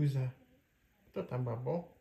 usar. É. Então tá bom.